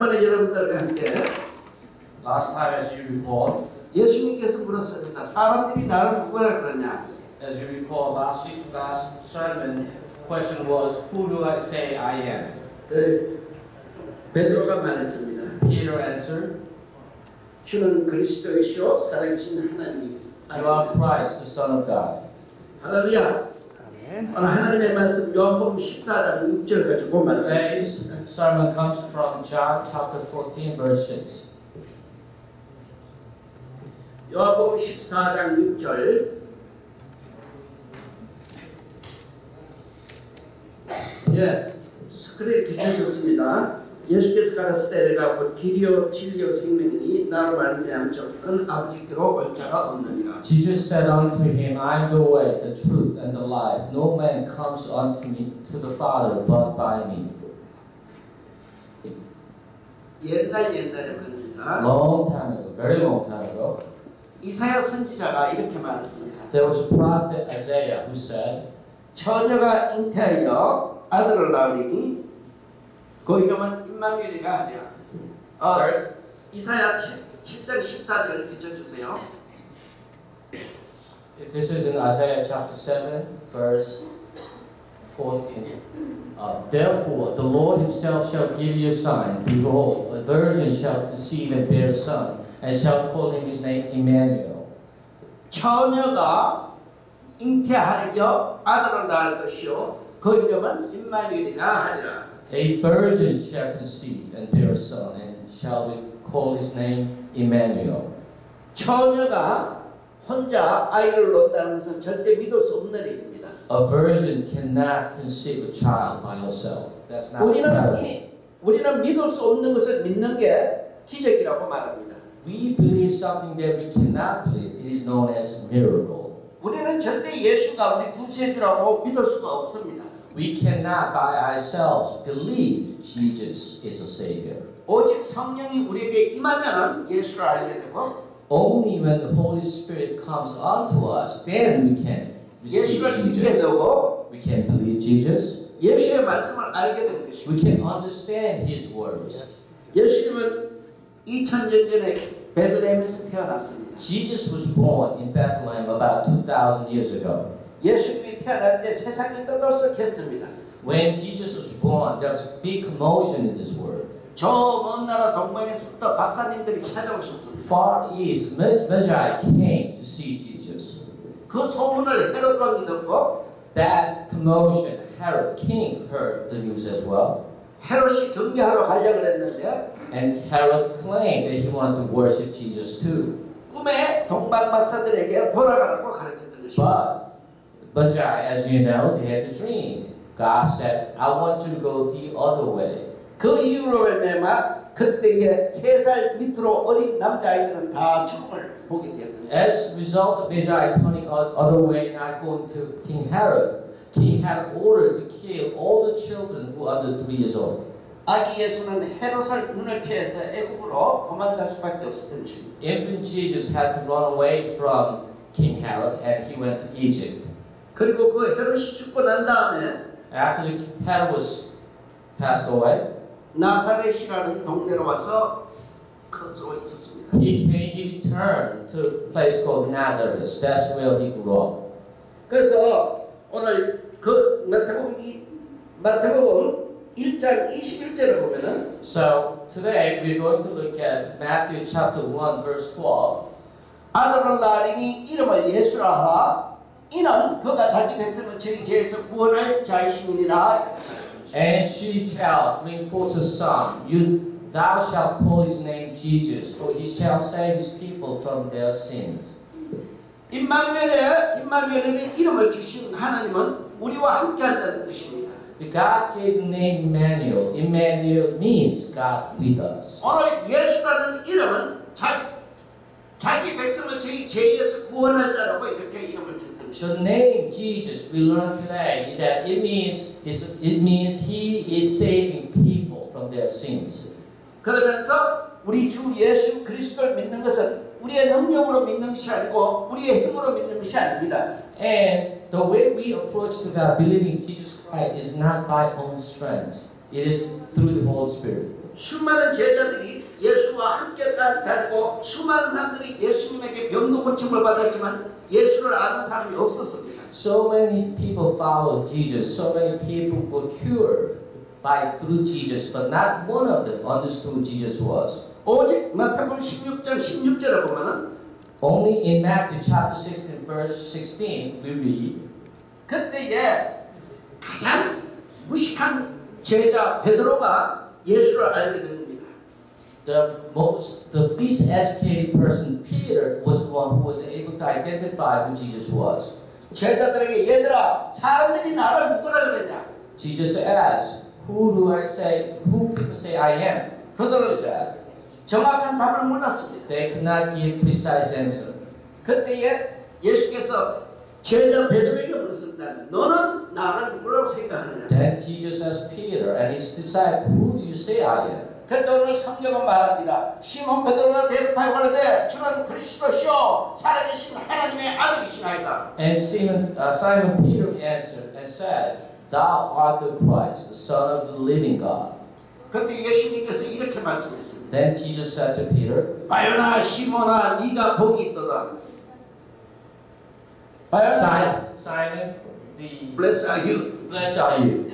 이번에 여러분들과 함께 Last time, as you recall, 예수님께서 물었습니다. 사람들이 나를 누구라 그러냐? as you recall, last last sermon question was, "Who do I say I am?" 네, 베드로가 말했습니다. Peter answered, 주는 그리스도이시오 살아계신 하나님. "You are Christ, the Son of God." 할렐루야. 오늘 하나님의 말씀 요한복음 14장 6절 가지고 말씀. Today's Sermon comes from John chapter 14, verse 6. 요한복음 14장 6절. 예, 스크린에 비춰졌습니다. 예수께서 가라사대 내가 곧 길이요 진리요 생명이니 나로 말미암 자는 아버지께로 올 자가 없느니라. Jesus said unto him, I am the way, the truth, and the life. No man comes unto me to the Father but by me. 옛날 옛날에 말입니다. Long time ago, very long time ago, 이사야 선지자가 이렇게 말했습니다. there was a prophet Isaiah who said, 처녀가 잉태하여 아들을 낳으리니 그 이름은 임마누엘이가 하리라. 어, 이사야 7, 장 14절을 비춰주세요. This is in Isaiah chapter 7, verse 14. Uh, Therefore, the Lord himself shall give you a sign. Behold, a virgin shall conceive and bear a son, and shall call him his name Emmanuel. 처녀가 잉태하여 아들을 낳을 것이요 그 이름은 임마누엘이라 하리라. A virgin shall conceive and bear a son, and shall call his name Emmanuel. 처녀가 혼자 아이를 낳는다는 것은 절대 믿을 수 없는 일입니다. A virgin cannot conceive a child by herself. That's not 우리는. 이, 우리는 믿을 수 없는 것을 믿는 게 기적이라고 말합니다. We believe something that we cannot believe. It is known as miracle. 우리는 절대 예수가 우리 구세주라고 믿을 수가 없습니다. We cannot by ourselves believe Jesus is a Savior. 오직 성령이 우리에게 임하면 예수를 알게 되고 Only when the Holy Spirit comes onto us, then we can 예수를 믿게 Jesus. 되고 We can believe Jesus. 예수의 말씀을 알게 되는 것입니다. We can understand His words. 예수님은 2000년 전에 베들레헴에서 태어났습니다. Jesus was born in Bethlehem about 2,000 years ago. 예수님이 태어날 때 세상이 떠들썩했습니다. When Jesus was born, there was a big commotion in this world. 저 먼 나라 동방에서부터 박사님들이 찾아오셨습니다. Far east, Ma- Magi came to see Jesus. 그 소문을 헤롯 왕이 듣고 That commotion, Herod king heard the news as well. 헤롯이 경배하러 가려고 했는데 And Herod claimed that he wanted to worship Jesus too. 꿈에 동방 박사들에게 돌아가라고 가르쳤던 것입니다. But Magi, as you know, they had a dream. God said, I want you to go the other way. 그 이후로 말미암아 그때의 세살 밑으로 어린 남자아이들은 다 죽음을 보게 되었던 것입니다. As a result of Magi turning o- other way, not going to King Herod, King had ordered to kill all the children who are under three years old. 아기 예수는 헤롯을 눈을 피해서 애국으로 도망갈 수밖에 없었던 것입니다. Infant Jesus had to run away from King Herod and he went to Egypt. 그리고 그 헤롯이 죽고 난 다음에 After the Herod was passed away, 나사렛이라는 동네로 와서 거주로 있었습니다. he came, he returned to a place called Nazareth. That's where he grew up. 그래서 오늘 그 마태복음 이 마태복음 1장 21절을 보면은 So today we're going to look at Matthew chapter 1 verse 12. 아들을 낳으니 이름을 예수라 하라 이는 그가 자기 백성을 저희 죄에서 구원할 자이심이니라 And she shall bring forth a son. You, thou shalt call his name Jesus, for he shall save his people from their sins. 임마누엘의 임마누엘의 이름을 주신 하나님은 우리와 함께 한다는 뜻입니다. The God gave the name Emmanuel. Emmanuel means God with us. 오늘 예수라는 이름은 자, 자기 백성을 저희 죄에서 구원할 자라고 이렇게 이름을 준 The 것입니다. name Jesus we learn today is that it means is it means He is saving people from their sins. 그러면서 우리 주 예수 그리스도를 믿는 것은 우리의 능력으로 믿는 것이 아니고 우리의 힘으로 믿는 것이 아닙니다. And the way we approach to God, believing Jesus Christ, is not by own strength. It is through the Holy Spirit. 수많은 제자들이 예수와 함께 다- 다니고 수많은 사람들이 예수님에게 병도 고침을 받았지만 예수를 아는 사람이 없었습니다. So many people followed Jesus. So many people were cured by through Jesus, but not one of them understood who Jesus was. 오직 마태복음 16장 16절에 보면은 Only in Matthew chapter 16, verse 16, we read, 그때에 가장 무식한 제자 베드로가 예수를 알게 됩니다. the most, the least educated person, Peter, was the one who was able to identify who Jesus was. 제자들에게 얘들아 사람들이 나를 누구라 그랬냐? Jesus asked, "Who do I say? Who people say I am?" 그들은 Jesus asked. 정확한 답을 몰랐습니다. They could not give precise answer. 그때에 예수께서 제자 베드로에게 물었습니다. 너는 나를 누구라고 생각하느냐? Then Jesus asked Peter and his disciple, "Who do you say I am?" 그때 오늘 성경은 말합니다. 시몬 베드로가 대답하여 가로되 주는 그리스도시요 살아계신 하나님의 아들이시나이다. And Simon, uh, Simon Peter answered and said, "Thou art the Christ, the Son of the living God." 그때 예수님께서 이렇게 말씀했습니다. Then Jesus said to Peter, 바요나 시몬아 네가 복이 있도다. 바요나 Simon, Simon, the bless are you. blessed are you.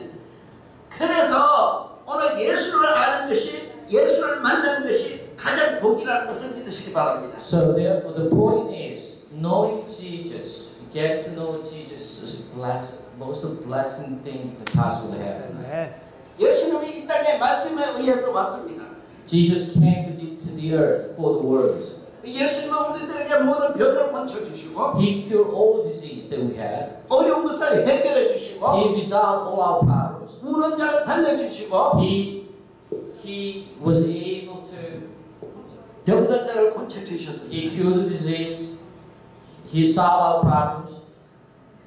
그래서 오늘 예수를 아는 것이 예수를 만나는 것이 가장 복이라는 것을 믿으시기 바랍니다. So therefore, the point is knowing Jesus, get to know Jesus is blessed, most blessing thing you could possibly have. 예수님이 이 땅에 말씀에 의해서 왔습니다. Jesus came to the, to the earth for the words. 예수님은 우리들에게 모든 병을 고쳐주시고 He cured all disease that we had. 어려운 것을 해결해 주시고 He resolved all our problems. 우는 자를 달래주시고 He he was able to 병든 자를 고쳐주셨습니다. he cured the disease. He solved our problems.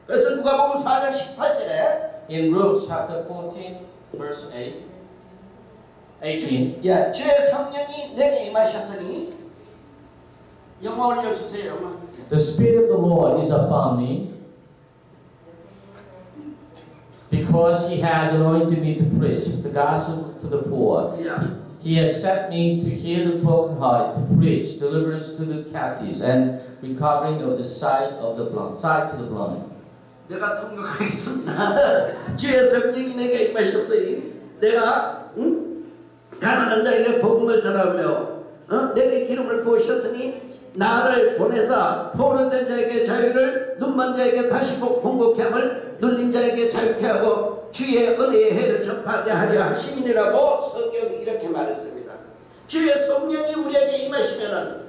그래서 누가복음 4장 18절에 In Luke chapter 14, verse 8, 18. 예, 주의 성령이 내게 임하셨으니 영어 올려주세요. 영어. The Spirit of the Lord is upon me because He has anointed me to preach the gospel to the poor. Yeah. He has sent me to heal the brokenhearted, to preach deliverance to the captives, and recovering of the sight of the blind, sight to the blind. 내가 통역하겠습니다. 주의 성령이 내게 임하셨으니 내가 응? 가난한 자에게 복음을 전하며 어? 내게 기름을 부으셨으니 나를 보내사 포로된 자에게 자유를 눈먼 자에게 다시 복 공복케 함을 눌린 자에게 자유케 하고 주의 은혜의 해를 전파하게 하려 하심이니라고 성경이 이렇게 말했습니다. 주의 성령이 우리에게 임하시면은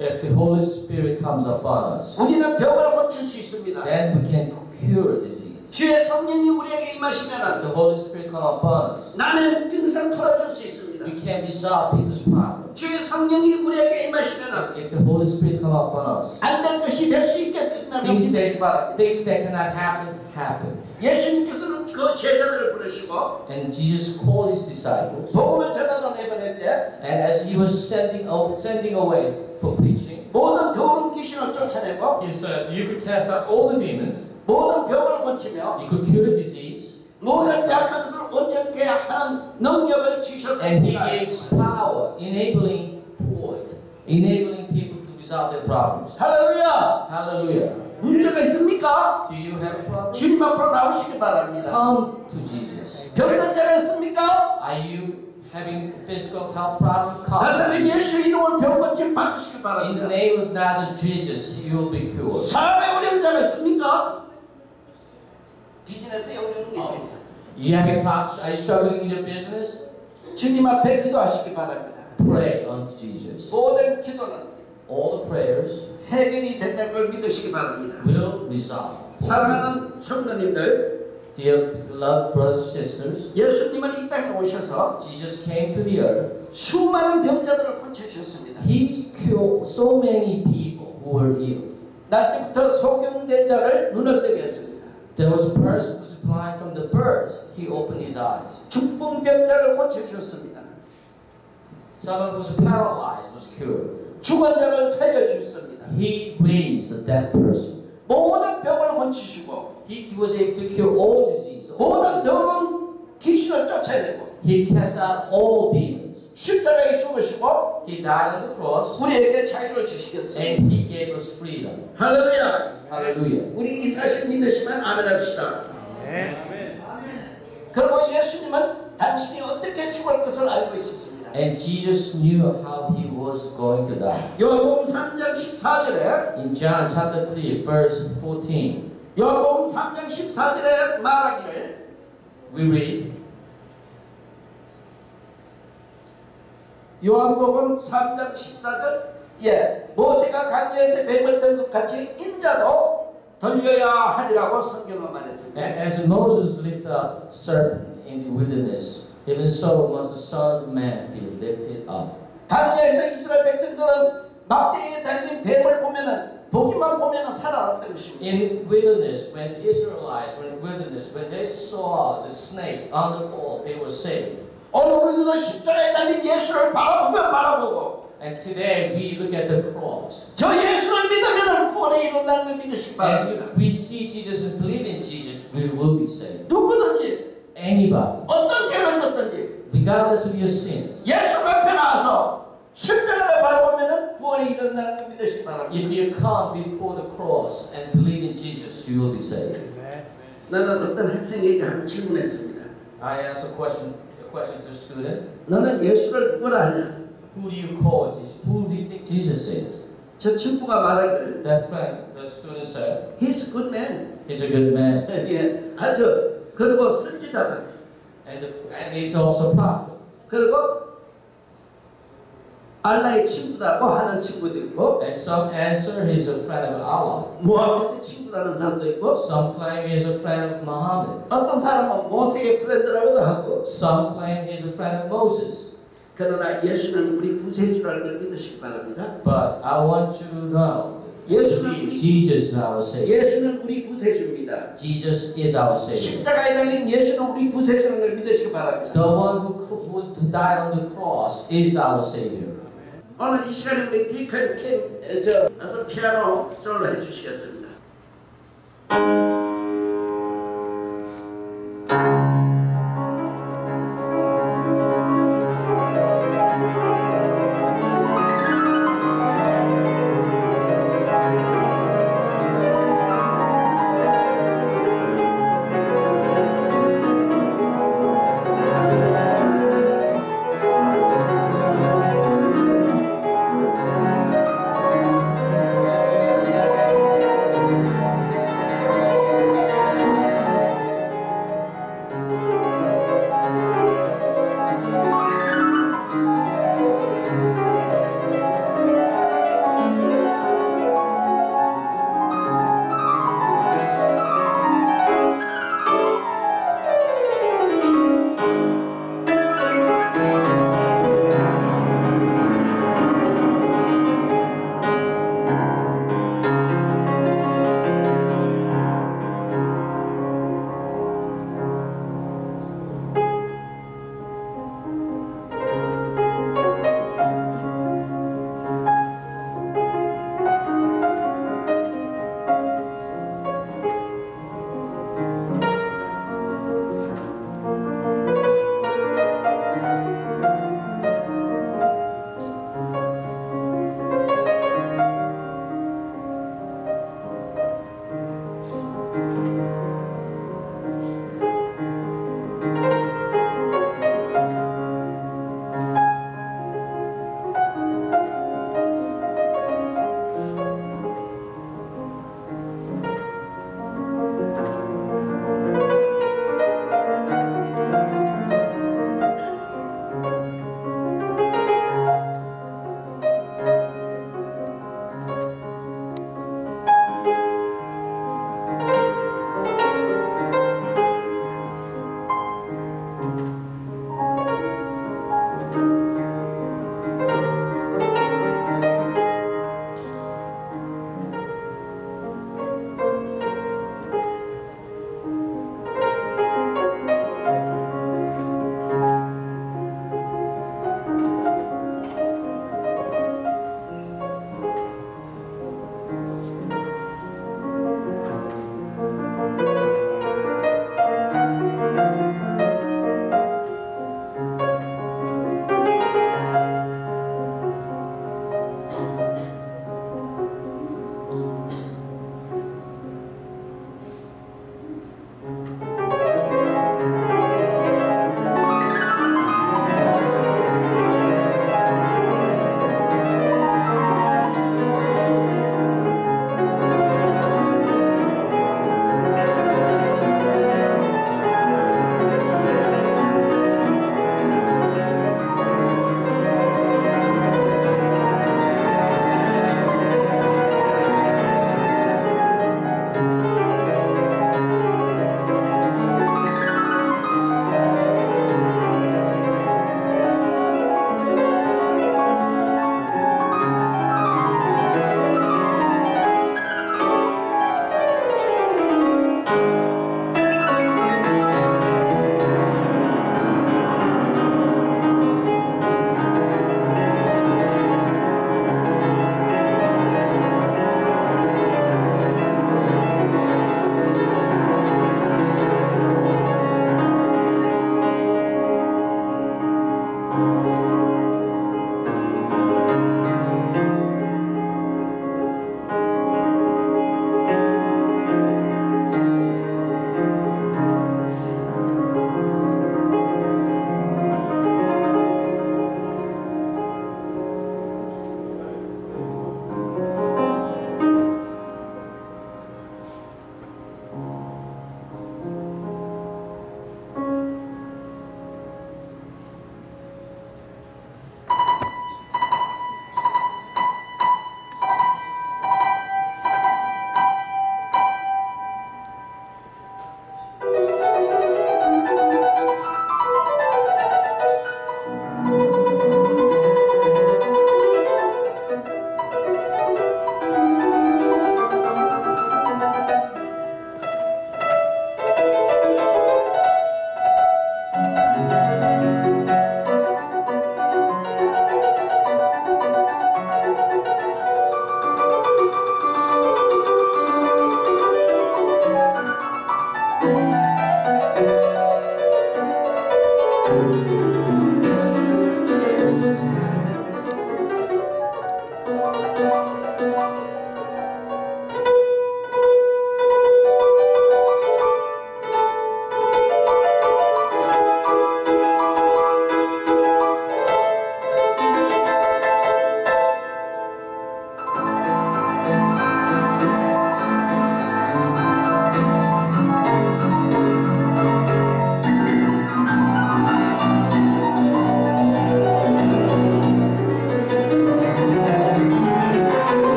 If the Holy Spirit comes upon us, 우리는 병을 고칠 수 있습니다. then we can cure disease. 주의 성령이 우리에게 If 임하시면은 the Holy Spirit come upon us, 남의 병상 풀어줄 수 있습니다. we can resolve people's problems. 주의 성령이 우리에게 임하시면 If the Holy Spirit come upon us, 안 될 것이 될 수 있겠다는 things 믿으시기 that, 바랍니다. things that cannot happen, happen. 예수님께서는 그 제자들을 부르시고 And Jesus called his disciples, 복음을 전하러 내보낼 때 and as he was sending, out, sending away for preaching, 모든 더러운 귀신을 쫓아내고 he said, You could cast out all the demons, 모든 병을 고치며 you could cure disease, 모든 약한 것을 온전케 하는 능력을 and he 주셨습니다. gives power, enabling poor, enabling people to resolve their problems. 할렐루야! Hallelujah. 문제가 있습니까? Do you have a problem? 주님 앞으로 나오시기 바랍니다. Come to Jesus. 병든 자가 있습니까? Are you having physical health problem? 나사렛 Come. 예수 이름을 병 고침 받으시기 In the 바랍니다. name of Nazareth Jesus, you will be cured. 사업에 어려운 자가 있습니까? 비즈니스에 어려운 게 있습니다. You having problems? Are you struggling in your business? 주님 앞에 기도하시기 바랍니다. Pray unto Jesus. 모든 기도는 All the prayers 해결이 된다는 걸 믿으시기 바랍니다. will resolve. 사랑하는 성도님들, Dear beloved brothers and sisters, 예수님은 이 땅에 오셔서 Jesus came to the earth. 수많은 병자들을 고쳐주셨습니다. He cured so many people who were ill. 날 때부터 소경된 자를 눈을 뜨게 했습니다. There was a person who was blind from the birth. He opened his eyes. 중풍병자를 고쳐주셨습니다. Someone who was paralyzed was cured. 죽은 자를 살려 주셨습니다. He raised a dead person. 모든 병을 고치시고 He, was able to cure all disease. all 모든. 더러운 귀신을 쫓아내고 He cast out all demons. 십자가에 죽으시고 He died on the cross 우리에게 자유를 주시겠어요. and He gave us freedom. 할렐루야. Hallelujah. 우리 이 사실 믿으시면 아멘 합시다. 그리고 예수님은 당신이 어떻게 죽을 것을 알고 있었습니다. And Jesus knew how He was going to die. 요한복음 3장 14절에 In John chapter 3, verse 14, 요한복음 3장 14절에 말하기를 we read, 요한복음 3장 14절 예 모세가 강야에서 뱀을 든 것 같이 인자도 돌려야 하리라고 성경은 말했습니다. "A- As Moses lifted up serpent in the wilderness, even so must the Son of Man be lifted up. 강야에서 이스라엘 백성들은 막대에 달린 뱀을 보면은 보기만 보면은 살아났던 것입니다. In wilderness, when the Israelites were in wilderness, when they saw the snake on the pole, they were saved. 오늘 우리도 십자가에 달린 예수를 바라보면 바라보고 And today we look at the cross. 저 예수를 믿으면 구원에 이룬다는 걸 믿으시기 And 바랍니다. if we see Jesus and believe in Jesus, we will be saved. 누구든지 Anybody, 어떤 죄를 졌든지 regardless of your sins. 예수 앞에 나와서 십자가를 바라보면 구원에 이룬다는 걸 믿으시기 바랍니다. If you come before the cross and believe in Jesus, you will be saved. 나는 어떤 학생에게 한 질문했습니다. I asked a question, a question to a student. 너는 예수를 누구라 하냐? Who do you call Jesus? Who do you think Jesus is? 저 친구가 말하기를 That friend, the student said, He's a good man. he's a good man 예, 아주 그리고 선지자다. and, the, and he's also a prophet. 그리고 알라의 친구다고 하는 친구도 있고 And some answer he's a friend of Allah. 모하메스의 친구라는 사람도 있고 Some claim he's a friend of Muhammad. 어떤 사람은 모세의 프렌드라고도 하고 Some claim he's a friend of Moses. 그러나 예수는 우리 구세주라는 걸 믿으시기 바랍니다. But I want you to know, 예수는 Jesus our Savior. 예수는 우리 구세주입니다. Jesus is our Savior. 십자가에 달린 예수는 우리 구세주라는 걸 믿으시기 바랍니다. The one who, who died on the cross is our Savior. 오늘 이 시간에 우리 디컨 캔저 가서 피아노 솔로 해주시겠습니다.